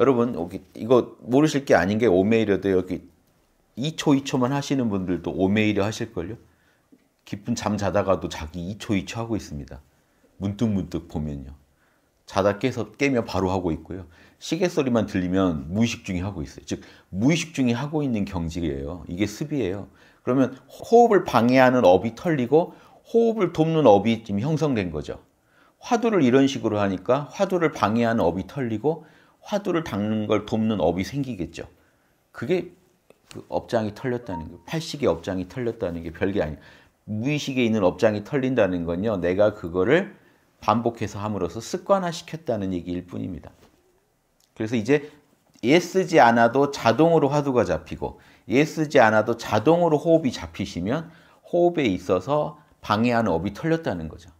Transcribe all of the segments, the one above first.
여러분 여기 이거 모르실 게 아닌 게 오매일여도 여기 2초 2초만 하시는 분들도 오매일여 하실걸요. 깊은 잠 자다가도 자기 2초 2초 하고 있습니다. 문득 문득 보면요. 자다 깨서 깨면 바로 하고 있고요. 시계 소리만 들리면 무의식 중에 하고 있어요. 즉 무의식 중에 하고 있는 경직이에요. 이게 습이에요. 그러면 호흡을 방해하는 업이 털리고 호흡을 돕는 업이 지금 형성된 거죠. 화두를 이런 식으로 하니까 화두를 방해하는 업이 털리고 화두를 닦는 걸 돕는 업이 생기겠죠. 그게 그 업장이 털렸다는 거예요. 팔식의 업장이 털렸다는 게 별게 아니에요. 무의식에 있는 업장이 털린다는 건요. 내가 그거를 반복해서 함으로써 습관화시켰다는 얘기일 뿐입니다. 그래서 이제 예 쓰지 않아도 자동으로 화두가 잡히고 예 쓰지 않아도 자동으로 호흡이 잡히시면 호흡에 있어서 방해하는 업이 털렸다는 거죠.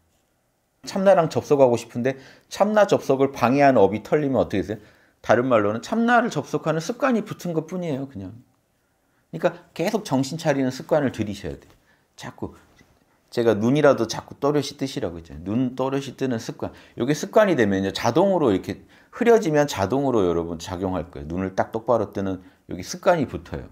참나랑 접속하고 싶은데 참나 접속을 방해하는 업이 털리면 어떻게 되세요? 다른 말로는 참나를 접속하는 습관이 붙은 것 뿐이에요, 그냥. 그러니까 계속 정신 차리는 습관을 들이셔야 돼요. 자꾸 제가 눈이라도 자꾸 또렷이 뜨시라고 했잖아요. 눈 또렷이 뜨는 습관. 이게 습관이 되면요. 자동으로 이렇게 흐려지면 자동으로 여러분 작용할 거예요. 눈을 딱 똑바로 뜨는 여기 습관이 붙어요.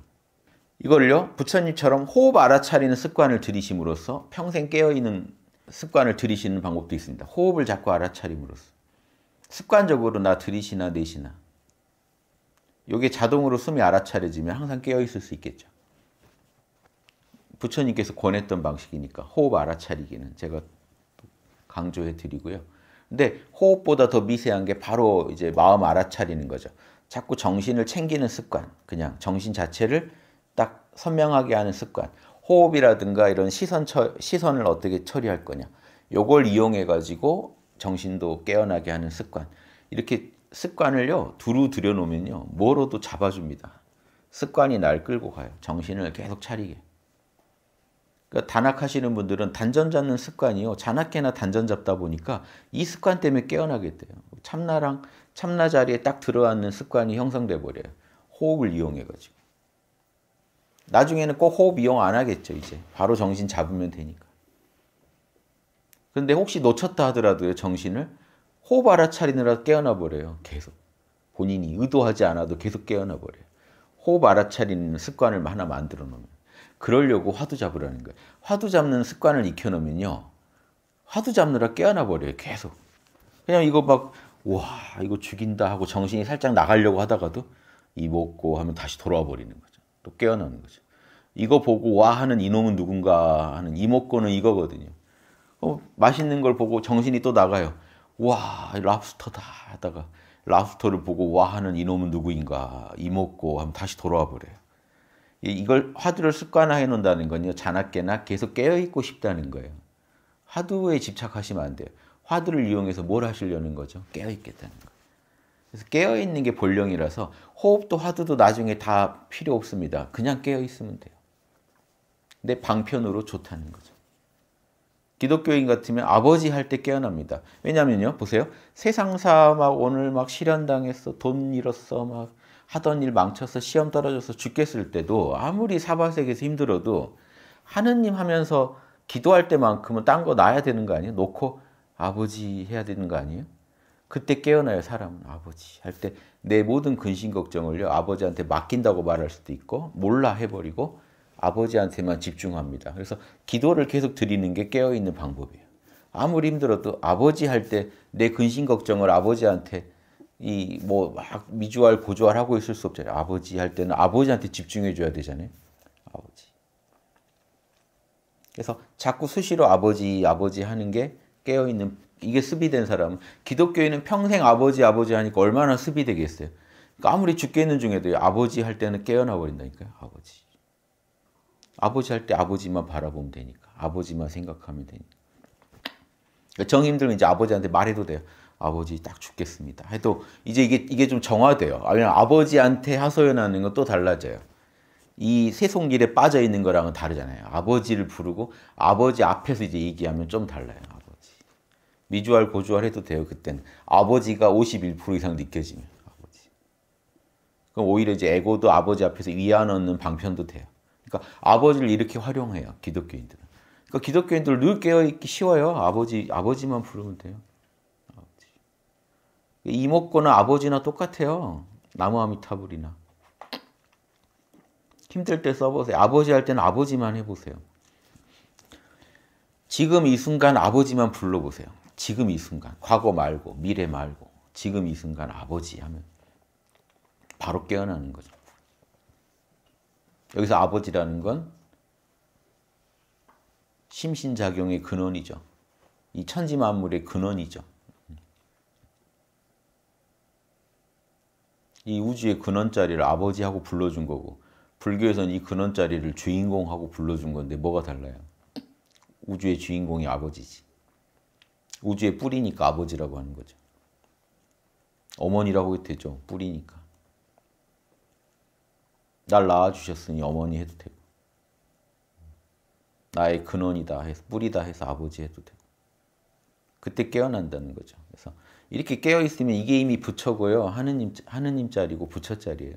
이걸요. 부처님처럼 호흡 알아차리는 습관을 들이심으로써 평생 깨어있는 습관을 들이시는 방법도 있습니다. 호흡을 자꾸 알아차림으로써. 습관적으로 나 들이시나 내시나. 이게 자동으로 숨이 알아차려지면 항상 깨어있을 수 있겠죠. 부처님께서 권했던 방식이니까 호흡 알아차리기는 제가 강조해 드리고요. 근데 호흡보다 더 미세한 게 바로 이제 마음 알아차리는 거죠. 자꾸 정신을 챙기는 습관, 그냥 정신 자체를 딱 선명하게 하는 습관. 호흡이라든가 이런 시선 처, 시선을 어떻게 처리할 거냐. 요걸 이용해 가지고 정신도 깨어나게 하는 습관. 이렇게 습관을요, 두루 들여놓으면요, 뭐로도 잡아줍니다. 습관이 날 끌고 가요. 정신을 계속 차리게. 그러니까 단학하시는 분들은 단전 잡는 습관이요. 자나깨나 단전 잡다 보니까 이 습관 때문에 깨어나게 돼요. 참나랑 참나 자리에 딱 들어앉는 습관이 형성돼 버려요. 호흡을 이용해 가지고. 나중에는 꼭 호흡 이용 안 하겠죠, 이제. 바로 정신 잡으면 되니까. 그런데 혹시 놓쳤다 하더라도요, 정신을 호흡 알아차리느라 깨어나 버려요. 계속. 본인이 의도하지 않아도 계속 깨어나 버려요. 호흡 알아차리는 습관을 하나 만들어 놓으면. 그러려고 화두 잡으라는 거예요. 화두 잡는 습관을 익혀 놓으면요. 화두 잡느라 깨어나 버려요. 계속. 그냥 이거 막, 와, 이거 죽인다 하고 정신이 살짝 나가려고 하다가도 이 먹고 하면 다시 돌아와 버리는 거죠. 또 깨어나는 거죠. 이거 보고 와 하는 이놈은 누군가 하는 이목구는 이거거든요. 어, 맛있는 걸 보고 정신이 또 나가요. 와, 랍스터다 하다가 랍스터를 보고 와 하는 이놈은 누구인가 이목고 하면 다시 돌아와 버려요. 이걸 화두를 습관화해 놓는다는 건요. 자나깨나 계속 깨어 있고 싶다는 거예요. 화두에 집착하시면 안 돼요. 화두를 이용해서 뭘 하시려는 거죠? 깨어 있겠다는 거. 그래서 깨어 있는 게 본령이라서 호흡도 화두도 나중에 다 필요 없습니다. 그냥 깨어 있으면 돼요. 근데 방편으로 좋다는 거죠. 기독교인 같으면 아버지 할 때 깨어납니다. 왜냐면요, 보세요. 세상사 막 오늘 막 실현당했어, 돈 잃었어, 막 하던 일 망쳐서 시험 떨어져서 죽겠을 때도 아무리 사바세계에서 힘들어도 하느님 하면서 기도할 때만큼은 딴 거 놔야 되는 거 아니에요? 놓고 아버지 해야 되는 거 아니에요? 그때 깨어나요, 사람은. 아버지. 할 때 내 모든 근심 걱정을요, 아버지한테 맡긴다고 말할 수도 있고, 몰라 해버리고, 아버지한테만 집중합니다. 그래서 기도를 계속 드리는 게 깨어있는 방법이에요. 아무리 힘들어도 아버지 할 때 내 근심 걱정을 아버지한테 이 뭐 막 미주알 고주알 하고 있을 수 없잖아요. 아버지 할 때는 아버지한테 집중해 줘야 되잖아요. 아버지. 그래서 자꾸 수시로 아버지 아버지 하는 게 깨어 있는 이게 습이된 사람은 기독교인은 평생 아버지 아버지 하니까 얼마나 습이 되겠어요. 그러니까 아무리 죽겠는 중에도 아버지 할 때는 깨어나 버린다니까요. 아버지. 아버지 할 때 아버지만 바라보면 되니까. 아버지만 생각하면 되니까. 그러니까 정 힘들면 이제 아버지한테 말해도 돼요. 아버지 딱 죽겠습니다. 해도 이제 이게 이게 좀 정화돼요. 왜냐면 아버지한테 하소연하는 건 또 달라져요. 이 세속일에 빠져 있는 거랑은 다르잖아요. 아버지를 부르고 아버지 앞에서 이제 얘기하면 좀 달라요. 아버지. 미주알 고주알 해도 돼요. 그때는 아버지가 51% 이상 느껴지면 아버지. 그럼 오히려 이제 에고도 아버지 앞에서 위안 얻는 방편도 돼요. 그러니까 아버지를 이렇게 활용해요. 기독교인들은. 그러니까 기독교인들 늘 깨어 있기 쉬워요. 아버지 아버지만 부르면 돼요. 아버지. 이목구나 아버지나 똑같아요. 나무 아미타불이나 힘들 때 써보세요. 아버지 할 때는 아버지만 해보세요. 지금 이 순간 아버지만 불러보세요. 지금 이 순간. 과거 말고, 미래 말고. 지금 이 순간 아버지 하면 바로 깨어나는 거죠. 여기서 아버지라는 건 심신작용의 근원이죠. 이 천지 만물의 근원이죠. 이 우주의 근원자리를 아버지하고 불러준 거고 불교에서는 이 근원자리를 주인공하고 불러준 건데 뭐가 달라요? 우주의 주인공이 아버지지. 우주의 뿌리니까 아버지라고 하는 거죠. 어머니라고 해도 되죠. 뿌리니까. 날 낳아주셨으니 어머니 해도 되고. 나의 근원이다 해서 뿌리다 해서 아버지 해도 되고. 그때 깨어난다는 거죠. 그래서 이렇게 깨어 있으면 이게 이미 부처고요. 하느님 하느님 자리고 부처 자리예요.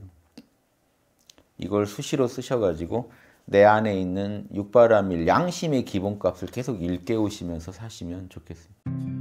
이걸 수시로 쓰셔가지고 내 안에 있는 육바라밀 양심의 기본값을 계속 일깨우시면서 사시면 좋겠습니다.